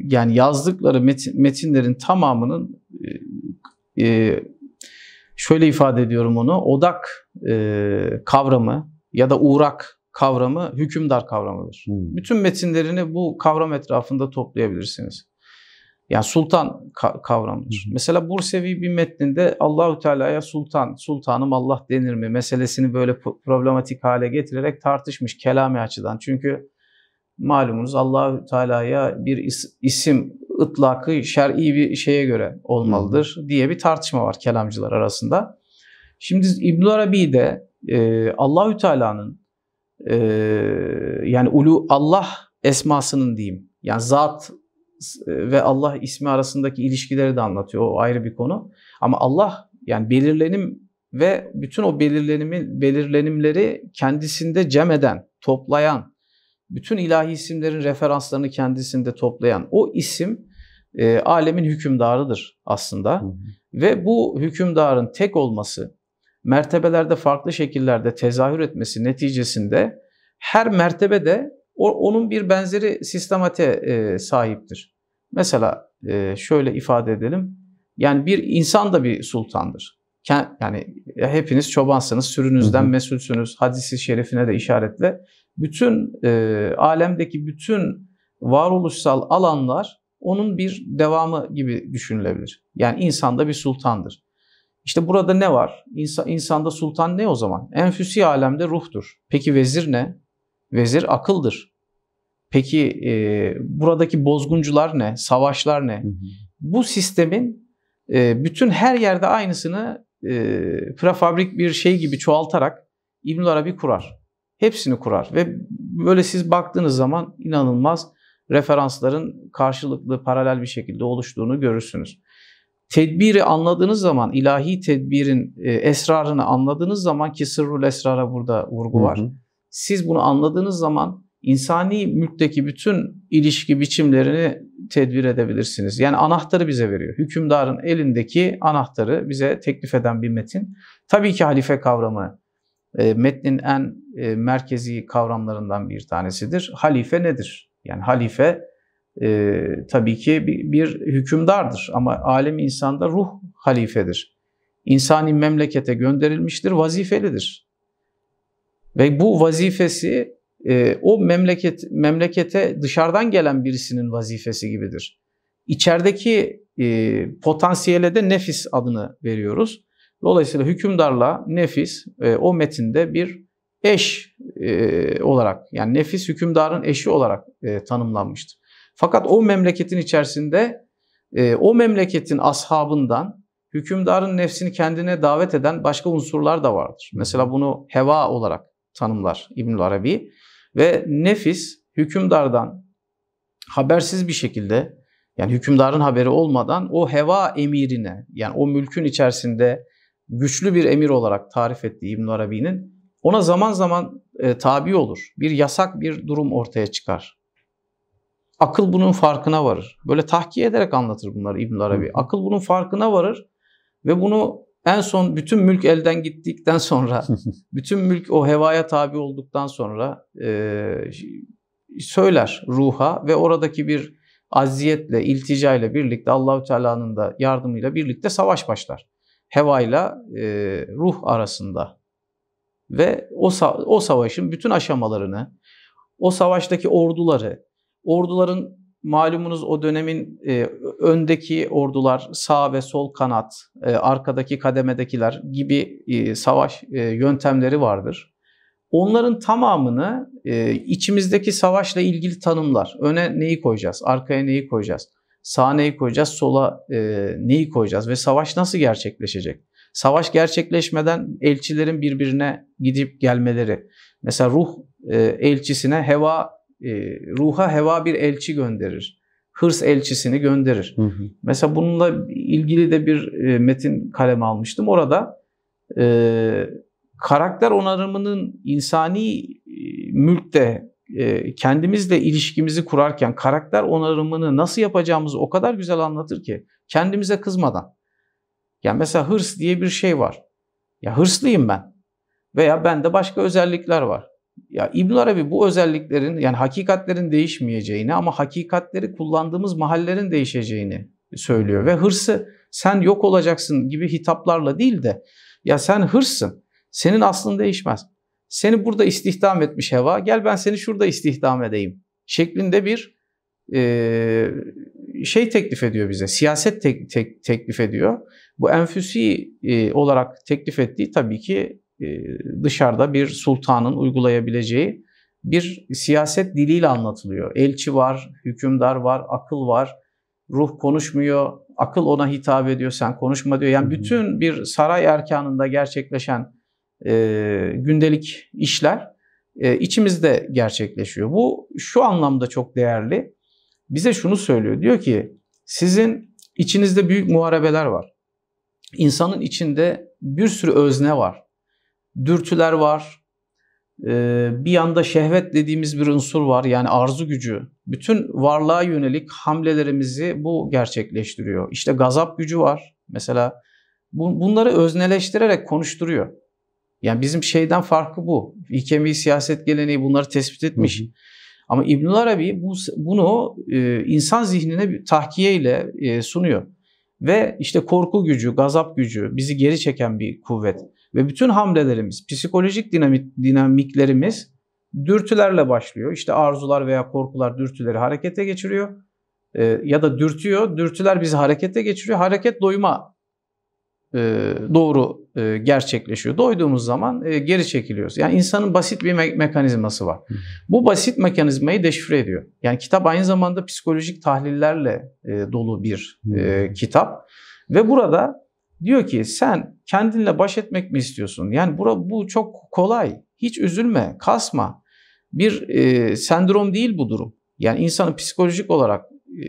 yani yazdıkları metin, metinlerin tamamının e, e, şöyle ifade ediyorum onu odak e, kavramı ya da uğrak kavramı hükümdar kavramıdır. Hmm. Bütün metinlerini bu kavram etrafında toplayabilirsiniz. Yani sultan kavramıdır. Hmm. Mesela Bursevi bir metninde Allahü Teala'ya sultan, sultanım Allah denir mi meselesini böyle problematik hale getirerek tartışmış kelami açıdan. Çünkü malumunuz Allahü Teala'ya bir is, isim ıtlakı şer'i bir şeye göre olmalıdır diye bir tartışma var kelamcılar arasında. Şimdi İbn Arabi de e, Allahü Teala'nın e, yani ulu Allah esmasının diyeyim. Yani zat ve Allah ismi arasındaki ilişkileri de anlatıyor. O ayrı bir konu. Ama Allah yani belirlenim ve bütün o belirlenimi, belirlenimleri kendisinde cem eden, toplayan, bütün ilahi isimlerin referanslarını kendisinde toplayan o isim e, alemin hükümdarıdır aslında. Hı hı. Ve bu hükümdarın tek olması, mertebelerde farklı şekillerde tezahür etmesi neticesinde her mertebe de onun bir benzeri sistemate e, sahiptir. Mesela e, şöyle ifade edelim. Yani bir insan da bir sultandır. Yani hepiniz çobansınız, sürünüzden mesulsünüz. Hadisi şerifine de işaretle. Bütün e, alemdeki bütün varoluşsal alanlar onun bir devamı gibi düşünülebilir. Yani insan da bir sultandır. İşte burada ne var? İnsan, insanda sultan ne o zaman? Enfüsi alemde ruhtur. Peki vezir ne? Vezir akıldır. Peki e, buradaki bozguncular ne? Savaşlar ne? Hı hı. Bu sistemin e, bütün her yerde aynısını e, prefabrik bir şey gibi çoğaltarak İbnül Arabi kurar. Hepsini kurar ve böyle siz baktığınız zaman inanılmaz referansların karşılıklı paralel bir şekilde oluştuğunu görürsünüz. Tedbiri anladığınız zaman, ilahi tedbirin e, esrarını anladığınız zaman ki sırrul esrara burada vurgu var. Hı hı. Siz bunu anladığınız zaman insani mülkteki bütün ilişki biçimlerini tedbir edebilirsiniz. Yani anahtarı bize veriyor. Hükümdarın elindeki anahtarı bize teklif eden bir metin. Tabii ki halife kavramı e, metnin en e, merkezi kavramlarından bir tanesidir. Halife nedir? Yani halife e, tabii ki bir, bir hükümdardır ama alem insanda ruh halifedir. İnsani memlekete gönderilmiştir, vazifelidir. Ve bu vazifesi e, o memleket memlekete dışarıdan gelen birisinin vazifesi gibidir. İçerideki e, potansiyele de nefis adını veriyoruz. Dolayısıyla hükümdarla nefis e, o metinde bir eş e, olarak yani nefis hükümdarın eşi olarak e, tanımlanmıştır. Fakat o memleketin içerisinde e, o memleketin ashabından hükümdarın nefsini kendine davet eden başka unsurlar da vardır. Mesela bunu heva olarak tanımlar İbnül Arabi ve nefis hükümdardan habersiz bir şekilde yani hükümdarın haberi olmadan o heva emirine yani o mülkün içerisinde güçlü bir emir olarak tarif ettiği İbn Arabi'nin ona zaman zaman e, tabi olur. Bir yasak bir durum ortaya çıkar. Akıl bunun farkına varır. Böyle tahkiye ederek anlatır bunları İbn Arabi. Akıl bunun farkına varır ve bunu en son bütün mülk elden gittikten sonra, bütün mülk o hevaya tabi olduktan sonra e, söyler ruha ve oradaki bir aziyetle, iltica ile birlikte Allahü Teala'nın da yardımıyla birlikte savaş başlar. Hevayla e, ruh arasında ve o o savaşın bütün aşamalarını, o savaştaki orduları, orduların malumunuz o dönemin e, öndeki ordular sağ ve sol kanat, e, arkadaki kademedekiler gibi e, savaş e, yöntemleri vardır. Onların tamamını e, içimizdeki savaşla ilgili tanımlar. Öne neyi koyacağız, arkaya neyi koyacağız, sağa neyi koyacağız, sola e, neyi koyacağız ve savaş nasıl gerçekleşecek? Savaş gerçekleşmeden elçilerin birbirine gidip gelmeleri. Mesela ruh e, elçisine heva, ruha heva bir elçi gönderir. Hırs elçisini gönderir. Hı hı. Mesela bununla ilgili de bir e, metin kaleme almıştım. Orada e, karakter onarımının insani e, mülkte e, kendimizle ilişkimizi kurarken karakter onarımını nasıl yapacağımızı o kadar güzel anlatır ki kendimize kızmadan. Yani mesela hırs diye bir şey var. Ya hırslıyım ben. Veya bende başka özellikler var. Ya İbn Arabi bu özelliklerin yani hakikatlerin değişmeyeceğini ama hakikatleri kullandığımız mahallerin değişeceğini söylüyor ve hırsı sen yok olacaksın gibi hitaplarla değil de ya sen hırsın. Senin aslın değişmez. Seni burada istihdam etmiş heva. Gel ben seni şurada istihdam edeyim. Şeklinde bir e, şey teklif ediyor bize. Siyaset tek, tek, teklif ediyor. Bu enfüsi e, olarak teklif ettiği tabii ki dışarıda bir sultanın uygulayabileceği bir siyaset diliyle anlatılıyor. Elçi var, hükümdar var, akıl var. Ruh konuşmuyor, akıl ona hitap ediyor, sen konuşma diyor. Yani bütün bir saray erkanında gerçekleşen e, gündelik işler e, içimizde gerçekleşiyor. Bu şu anlamda çok değerli. Bize şunu söylüyor. Diyor ki sizin içinizde büyük muharebeler var. İnsanın içinde bir sürü özne var. Dürtüler var. Ee, bir yanda şehvet dediğimiz bir unsur var. Yani arzu gücü. Bütün varlığa yönelik hamlelerimizi bu gerçekleştiriyor. İşte gazap gücü var. Mesela bunları özneleştirerek konuşturuyor. Yani bizim şeyden farkı bu. İlkemi siyaset geleneği bunları tespit etmiş. Hı hı. Ama İbn Arabi bu, bunu e, insan zihnine tahkiye ile e, sunuyor. Ve işte korku gücü, gazap gücü bizi geri çeken bir kuvvet. Ve bütün hamlelerimiz, psikolojik dinamik, dinamiklerimiz dürtülerle başlıyor. İşte arzular veya korkular dürtüleri harekete geçiriyor. E, ya da dürtüyor, dürtüler bizi harekete geçiriyor. Hareket doyuma e, doğru e, gerçekleşiyor. Doyduğumuz zaman e, geri çekiliyoruz. Yani insanın basit bir me- mekanizması var. Bu basit mekanizmayı deşifre ediyor. Yani kitap aynı zamanda psikolojik tahlillerle dolu bir kitap. Ve burada diyor ki sen kendinle baş etmek mi istiyorsun? Yani bura, bu çok kolay. Hiç üzülme, kasma. Bir e, sendrom değil bu durum. Yani insanın psikolojik olarak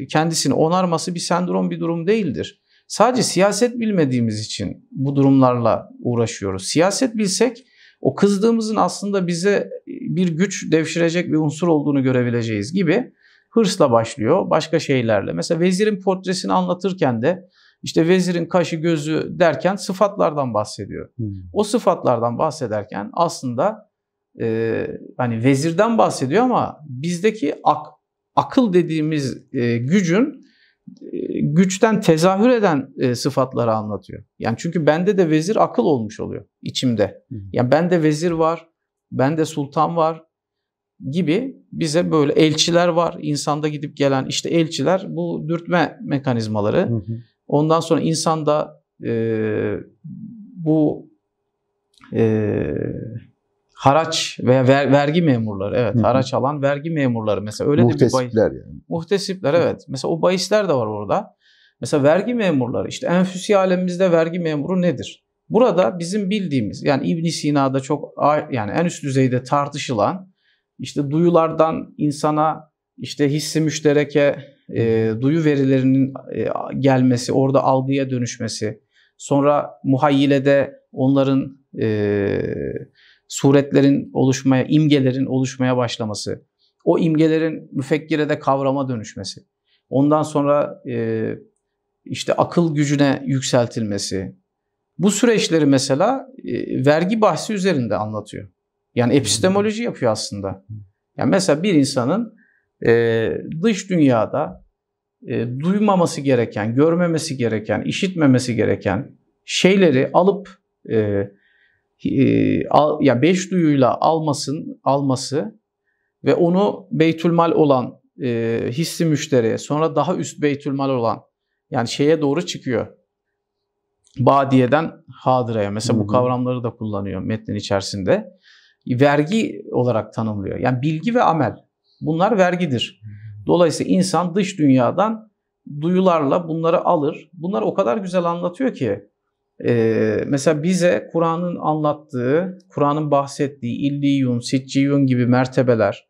kendisini onarması bir sendrom bir durum değildir. Sadece siyaset bilmediğimiz için bu durumlarla uğraşıyoruz. Siyaset bilsek o kızdığımızın aslında bize bir güç devşirecek bir unsur olduğunu görebileceğiz gibi hırsla başlıyor başka şeylerle. Mesela vezirin portresini anlatırken de işte vezirin kaşı gözü derken sıfatlardan bahsediyor. Hmm. O sıfatlardan bahsederken aslında e, hani vezirden bahsediyor ama bizdeki ak, akıl dediğimiz e, gücün e, güçten tezahür eden e, sıfatları anlatıyor. Yani çünkü bende de vezir akıl olmuş oluyor içimde. Yani bende vezir var, bende sultan var gibi bize böyle elçiler var. insanda gidip gelen işte elçiler bu dürtme mekanizmaları. Ondan sonra insanda e, bu e, haraç veya ver, vergi memurları evet Hı-hı. haraç alan vergi memurları mesela öyle de bir bahis. yani. Muhtesipler evet. Mesela o bahisler de var orada. Mesela vergi memurları işte enfüsi alemimizde vergi memuru nedir? Burada bizim bildiğimiz yani İbn Sina'da çok yani en üst düzeyde tartışılan işte duyulardan insana işte hissi müştereke e, duyu verilerinin e, gelmesi, orada algıya dönüşmesi, sonra muhayyilede onların e, suretlerin oluşmaya, imgelerin oluşmaya başlaması, o imgelerin müfekkirede kavrama dönüşmesi, ondan sonra e, işte akıl gücüne yükseltilmesi, bu süreçleri mesela e, vergi bahsi üzerinde anlatıyor. Yani epistemoloji yapıyor aslında. Yani mesela bir insanın e, dış dünyada e, duymaması gereken, görmemesi gereken, işitmemesi gereken şeyleri alıp e, e, al, ya beş duyuyla almasın, alması ve onu beytülmal olan e, hissi müşteriye, sonra daha üst beytülmal olan yani şeye doğru çıkıyor. Badiyeden hadıraya. Mesela bu kavramları da kullanıyor metnin içerisinde. Vergi olarak tanımlıyor. Yani bilgi ve amel. Bunlar vergidir. Dolayısıyla insan dış dünyadan duyularla bunları alır. Bunlar o kadar güzel anlatıyor ki ee, mesela bize Kur'an'ın anlattığı, Kur'an'ın bahsettiği illiyun, sicciyun gibi mertebeler,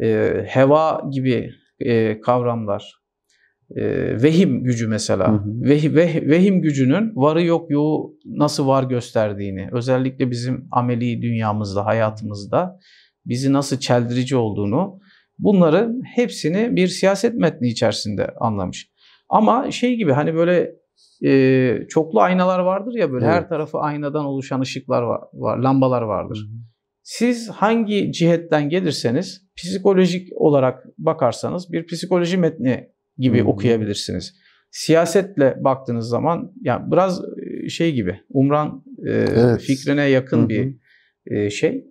e, heva gibi e, kavramlar, e, vehim gücü mesela, hı hı. Veh, veh, vehim gücünün varı yok yoğu nasıl var gösterdiğini, özellikle bizim ameli dünyamızda, hayatımızda bizi nasıl çeldirici olduğunu, bunları hepsini bir siyaset metni içerisinde anlamış. Ama şey gibi hani böyle e, çoklu aynalar vardır ya böyle evet. her tarafı aynadan oluşan ışıklar var, var lambalar vardır. Hı hı. Siz hangi cihetten gelirseniz psikolojik olarak bakarsanız bir psikoloji metni gibi hı. okuyabilirsiniz. Siyasetle baktığınız zaman ya biraz şey gibi Umran e, evet. fikrine yakın hı hı. bir e, şey.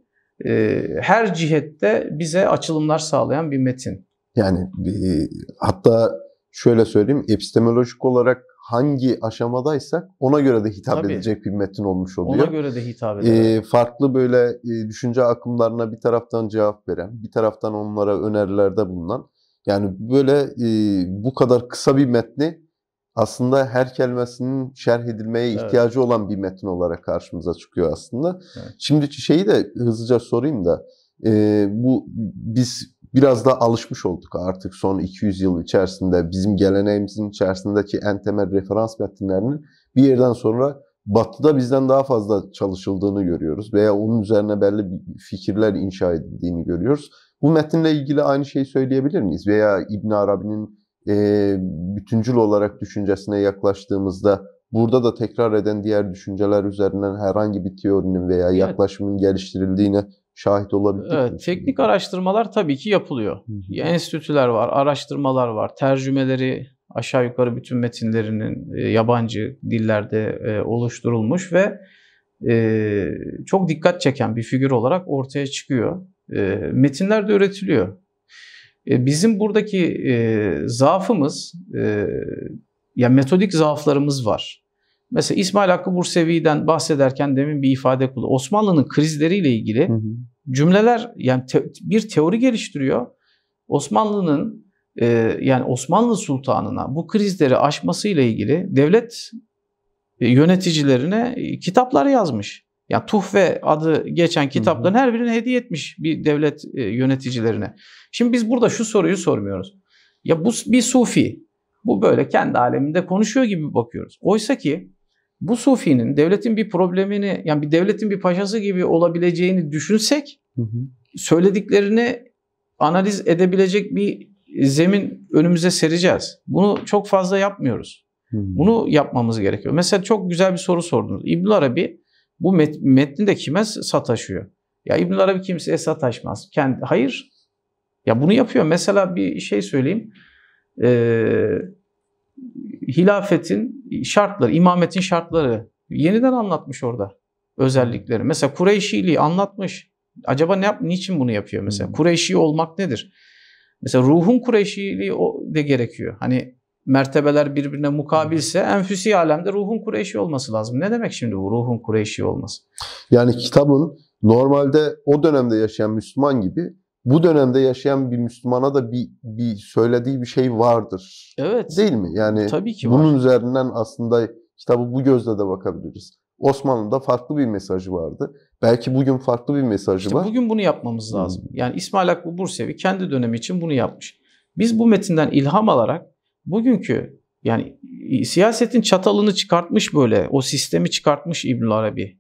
E, her cihette bize açılımlar sağlayan bir metin.
Yani e, hatta şöyle söyleyeyim epistemolojik olarak hangi aşamadaysak ona göre de hitap Tabii. edecek bir metin olmuş oluyor.
Ona göre de hitap eder.
Ee, farklı böyle e, düşünce akımlarına bir taraftan cevap veren, bir taraftan onlara önerilerde bulunan. Yani böyle e, bu kadar kısa bir metni aslında her kelimesinin şerh edilmeye evet. ihtiyacı olan bir metin olarak karşımıza çıkıyor aslında. Evet. Şimdi şeyi de hızlıca sorayım da e, bu biz biraz da alışmış olduk artık son 200 yıl içerisinde bizim geleneğimizin içerisindeki en temel referans metinlerinin bir yerden sonra Batı'da bizden daha fazla çalışıldığını görüyoruz veya onun üzerine belli fikirler inşa edildiğini görüyoruz. Bu metinle ilgili aynı şeyi söyleyebilir miyiz? Veya İbn Arabi'nin e, bütüncül olarak düşüncesine yaklaştığımızda burada da tekrar eden diğer düşünceler üzerinden herhangi bir teorinin veya yaklaşımın geliştirildiğini şahit olabildik
evet, mi? Teknik araştırmalar tabii ki yapılıyor. Hı hı. Enstitüler var, araştırmalar var, tercümeleri aşağı yukarı bütün metinlerinin e, yabancı dillerde e, oluşturulmuş ve e, çok dikkat çeken bir figür olarak ortaya çıkıyor. Metinler de üretiliyor. Bizim buradaki zaafımız, ya metodik zaaflarımız var. Mesela İsmail Hakkı Bursevi'den bahsederken demin bir ifade kullandı. Osmanlı'nın krizleriyle ilgili hı hı. cümleler yani te, bir teori geliştiriyor. Osmanlı'nın e, yani Osmanlı Sultanı'na bu krizleri aşmasıyla ilgili devlet e, yöneticilerine e, kitaplar yazmış. Yani Tuhfe adı geçen kitapların her birini hediye etmiş bir devlet e, yöneticilerine. Şimdi biz burada şu soruyu sormuyoruz. Ya bu bir sufi. Bu böyle kendi aleminde konuşuyor gibi bakıyoruz. Oysa ki bu sufinin devletin bir problemini yani bir devletin bir paşası gibi olabileceğini düşünsek hı hı. söylediklerini analiz edebilecek bir zemin önümüze sereceğiz. Bunu çok fazla yapmıyoruz. Hı hı. Bunu yapmamız gerekiyor. Mesela çok güzel bir soru sordunuz. İbn Arabi bu met- metninde kime sataşıyor? Ya İbn Arabi kimseye sataşmaz. Kendi hayır. Ya bunu yapıyor. Mesela bir şey söyleyeyim. Ee, hilafetin şartları, imametin şartları yeniden anlatmış orada özellikleri. Mesela Kureyşiliği anlatmış. Acaba ne yap, niçin bunu yapıyor mesela? Hmm. Kureyşi olmak nedir? Mesela ruhun Kureyşiliği de gerekiyor. Hani mertebeler birbirine mukabilse enfüsi alemde ruhun Kureyşi olması lazım. Ne demek şimdi bu ruhun Kureyşi olması?
Yani kitabın normalde o dönemde yaşayan Müslüman gibi bu dönemde yaşayan bir Müslümana da bir, bir söylediği bir şey vardır.
Evet.
Değil mi? Yani
Tabii ki
bunun
var.
üzerinden aslında kitabı bu gözle de bakabiliriz. Osmanlı'da farklı bir mesajı vardı. Belki bugün farklı bir mesajı
işte
var.
Bugün bunu yapmamız lazım. Hmm. Yani İsmail Hakkı Bursevi kendi dönemi için bunu yapmış. Biz bu metinden ilham alarak bugünkü yani siyasetin çatalını çıkartmış böyle o sistemi çıkartmış İbn Arabi.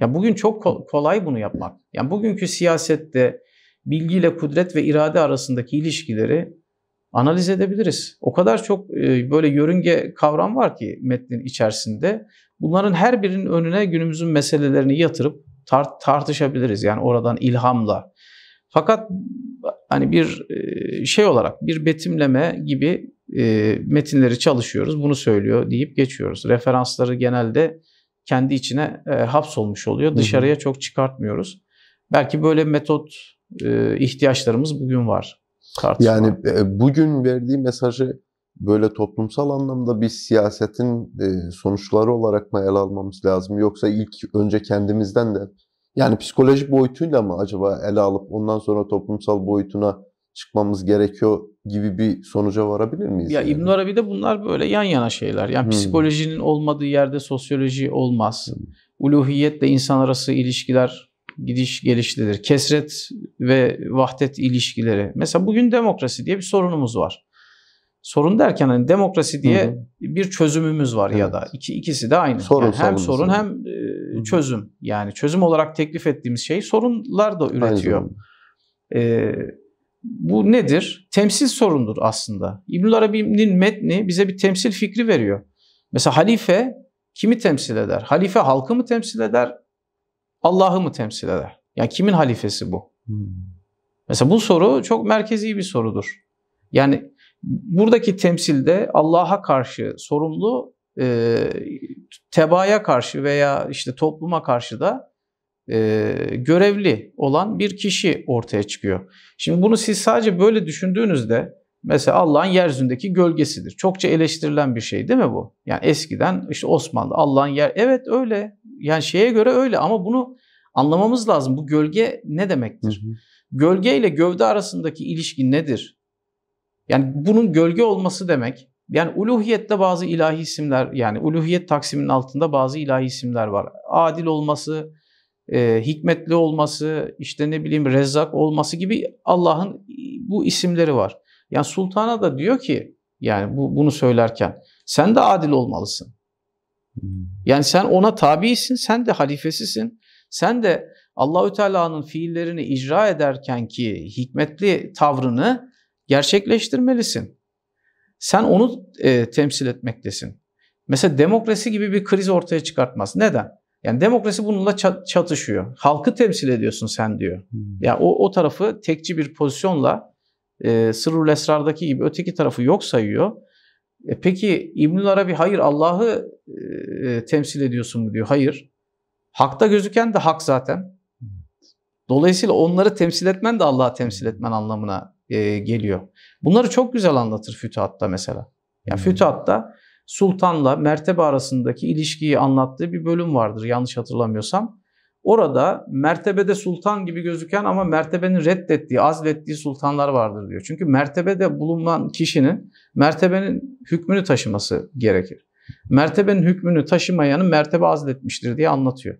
Ya bugün çok kolay bunu yapmak. Yani bugünkü siyasette bilgiyle kudret ve irade arasındaki ilişkileri analiz edebiliriz. O kadar çok böyle yörünge kavram var ki metnin içerisinde. Bunların her birinin önüne günümüzün meselelerini yatırıp tart tartışabiliriz. Yani oradan ilhamla. Fakat hani bir şey olarak bir betimleme gibi metinleri çalışıyoruz. Bunu söylüyor deyip geçiyoruz. Referansları genelde kendi içine hapsolmuş oluyor. Dışarıya çok çıkartmıyoruz. Belki böyle metot ihtiyaçlarımız bugün var.
Tartışma. Yani bugün verdiği mesajı böyle toplumsal anlamda bir siyasetin sonuçları olarak mı ele almamız lazım yoksa ilk önce kendimizden de yani psikolojik boyutuyla mı acaba ele alıp ondan sonra toplumsal boyutuna çıkmamız gerekiyor gibi bir sonuca varabilir miyiz?
Ya yani? İbn Arabi'de bunlar böyle yan yana şeyler. Yani hmm. psikolojinin olmadığı yerde sosyoloji olmaz. Hmm. Uluhiyetle insan arası ilişkiler gidiş gelişlidir. Kesret ve vahdet ilişkileri. Mesela bugün demokrasi diye bir sorunumuz var. Sorun derken hani demokrasi diye hı hı. bir çözümümüz var evet. ya da iki ikisi de aynı. Sorun, yani hem sorun hem e, çözüm. Yani çözüm olarak teklif ettiğimiz şey sorunlar da üretiyor. E, bu nedir? Temsil sorundur aslında. İbnül Arabi'nin metni bize bir temsil fikri veriyor. Mesela halife kimi temsil eder? Halife halkı mı temsil eder? Allah'ı mı temsil eder? Yani kimin halifesi bu? Hmm. Mesela bu soru çok merkezi bir sorudur. Yani buradaki temsilde Allah'a karşı sorumlu, e, tebaya karşı veya işte topluma karşı da e, görevli olan bir kişi ortaya çıkıyor. Şimdi bunu siz sadece böyle düşündüğünüzde mesela Allah'ın yeryüzündeki gölgesidir. Çokça eleştirilen bir şey değil mi bu? Yani eskiden işte Osmanlı Allah'ın yer evet öyle. Yani şeye göre öyle ama bunu anlamamız lazım. Bu gölge ne demektir? Hı hı. Gölge ile gövde arasındaki ilişki nedir? Yani bunun gölge olması demek. Yani uluhiyette bazı ilahi isimler yani uluhiyet taksiminin altında bazı ilahi isimler var. Adil olması, e, hikmetli olması, işte ne bileyim rezzak olması gibi Allah'ın bu isimleri var. Yani sultana da diyor ki yani bu, bunu söylerken sen de adil olmalısın. Hmm. Yani sen ona tabiisin, sen de halifesisin. Sen de Allahü Teala'nın fiillerini icra ederken ki hikmetli tavrını gerçekleştirmelisin. Sen onu e, temsil etmektesin. Mesela demokrasi gibi bir kriz ortaya çıkartmaz. Neden? Yani demokrasi bununla çatışıyor. Halkı temsil ediyorsun sen diyor. Hmm. Ya yani o o tarafı tekçi bir pozisyonla e, Sırrul Esrar'daki gibi öteki tarafı yok sayıyor. E, peki İbnül Arabi hayır Allah'ı e, temsil ediyorsun mu diyor. Hayır. Hakta gözüken de hak zaten. Dolayısıyla onları temsil etmen de Allah'ı temsil etmen anlamına e, geliyor. Bunları çok güzel anlatır Fütuhat'ta mesela. Yani Fütuhat'ta sultanla mertebe arasındaki ilişkiyi anlattığı bir bölüm vardır yanlış hatırlamıyorsam. Orada mertebede sultan gibi gözüken ama mertebenin reddettiği, azlettiği sultanlar vardır diyor. Çünkü mertebede bulunan kişinin mertebenin hükmünü taşıması gerekir. Mertebenin hükmünü taşımayanı mertebe azletmiştir diye anlatıyor.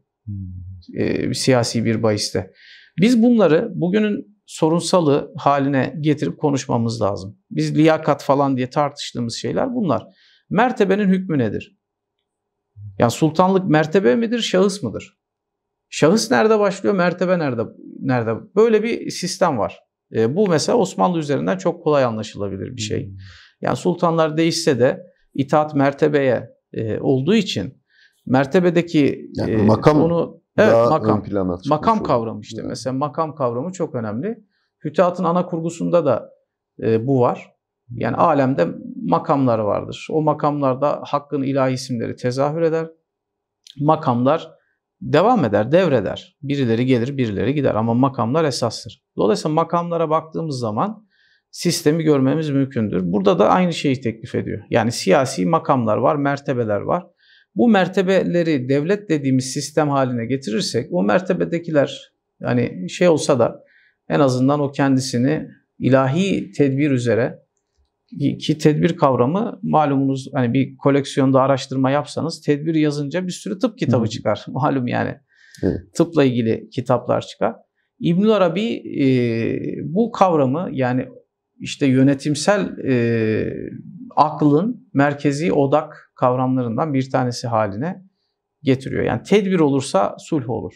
Ee, siyasi bir bahiste. Biz bunları bugünün sorunsalı haline getirip konuşmamız lazım. Biz liyakat falan diye tartıştığımız şeyler bunlar. Mertebenin hükmü nedir? Yani sultanlık mertebe midir, şahıs mıdır? Şahıs nerede başlıyor, mertebe nerede? nerede? Böyle bir sistem var. E, bu mesela Osmanlı üzerinden çok kolay anlaşılabilir bir şey. Yani sultanlar değişse de itaat mertebeye e, olduğu için mertebedeki
yani e, makam onu
evet makam makam kavramı işte. Evet. Mesela makam kavramı çok önemli. Fütuhatın ana kurgusunda da e, bu var. Yani alemde makamlar vardır. O makamlarda hakkın ilahi isimleri tezahür eder. Makamlar devam eder, devreder. Birileri gelir, birileri gider ama makamlar esastır. Dolayısıyla makamlara baktığımız zaman sistemi görmemiz mümkündür. Burada da aynı şeyi teklif ediyor. Yani siyasi makamlar var, mertebeler var. Bu mertebeleri devlet dediğimiz sistem haline getirirsek o mertebedekiler yani şey olsa da en azından o kendisini ilahi tedbir üzere ki tedbir kavramı malumunuz hani bir koleksiyonda araştırma yapsanız tedbir yazınca bir sürü tıp kitabı Hı. çıkar. Malum yani. Evet. Tıpla ilgili kitaplar çıkar. İbnül Arabi e, bu kavramı yani işte yönetimsel e, aklın merkezi odak kavramlarından bir tanesi haline getiriyor. Yani tedbir olursa sulh olur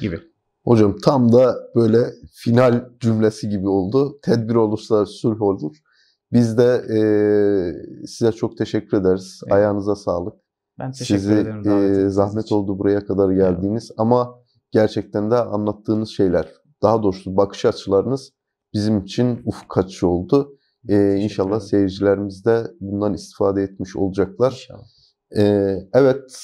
gibi.
Hocam tam da böyle final cümlesi gibi oldu. Tedbir olursa sulh olur. Biz de e, size çok teşekkür ederiz. Evet. Ayağınıza sağlık.
Ben teşekkür
Sizi,
ederim.
E, zahmet için. oldu buraya kadar geldiğiniz evet. ama gerçekten de anlattığınız şeyler, daha doğrusu bakış açılarınız bizim için ufuk açıcı oldu. Ee, inşallah seyircilerimiz de bundan istifade etmiş olacaklar. İnşallah. Ee, evet,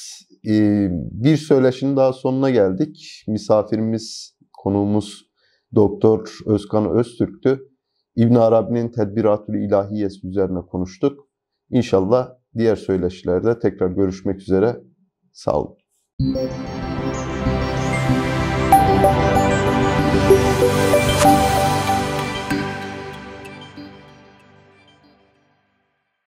e, bir söyleşinin daha sonuna geldik. Misafirimiz, konuğumuz Doktor Özkan Öztürk'tü. İbn Arabi'nin Tedbiratül İlahiyesi üzerine konuştuk. İnşallah diğer söyleşilerde tekrar görüşmek üzere. Sağ olun.